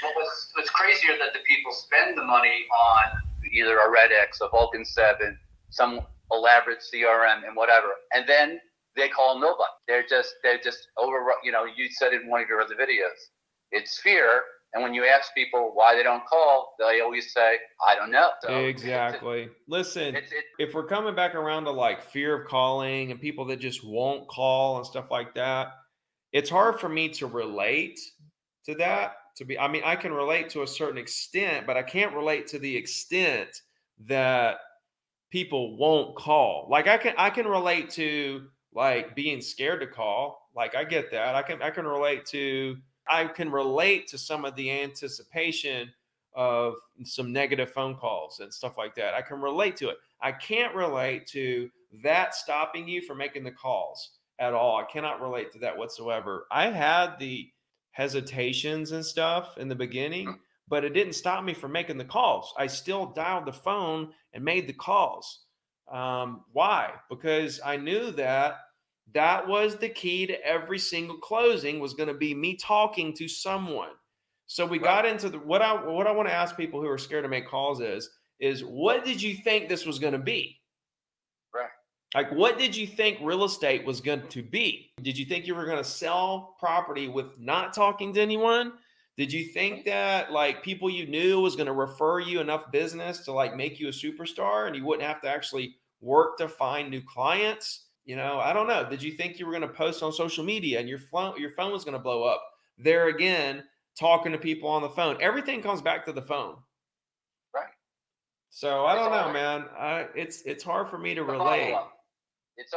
Well, what's, what's crazier that the people spend the money on either a REDX, a Vulcan 7, some elaborate CRM, and whatever, and then they call nobody. They're just they're just over. You know, you said in one of your other videos, it's fear. And when you ask people why they don't call, they always say, "I don't know." So exactly. It's, Listen, it's, it's, if we're coming back around to like fear of calling and people that just won't call and stuff like that, it's hard for me to relate to that. To be, I mean, I can relate to a certain extent, but I can't relate to the extent that people won't call. Like I can, I can relate to like being scared to call. Like I get that. I can I can relate to I can relate to some of the anticipation of some negative phone calls and stuff like that. I can relate to it. I can't relate to that stopping you from making the calls at all. I cannot relate to that whatsoever. I had the hesitations and stuff in the beginning, mm. but it didn't stop me from making the calls. I still dialed the phone and made the calls. Um, why? Because I knew that that was the key to every single closing was going to be me talking to someone. So we right. got into the what I what I want to ask people who are scared to make calls is is what did you think this was going to be? Like what did you think real estate was going to be? Did you think you were going to sell property with not talking to anyone? Did you think that like people you knew was going to refer you enough business to like make you a superstar and you wouldn't have to actually work to find new clients? You know, I don't know. Did you think you were going to post on social media and your phone your phone was going to blow up? There again, talking to people on the phone. Everything comes back to the phone. Right. So I don't know, man. I, it's it's hard for me to relate it's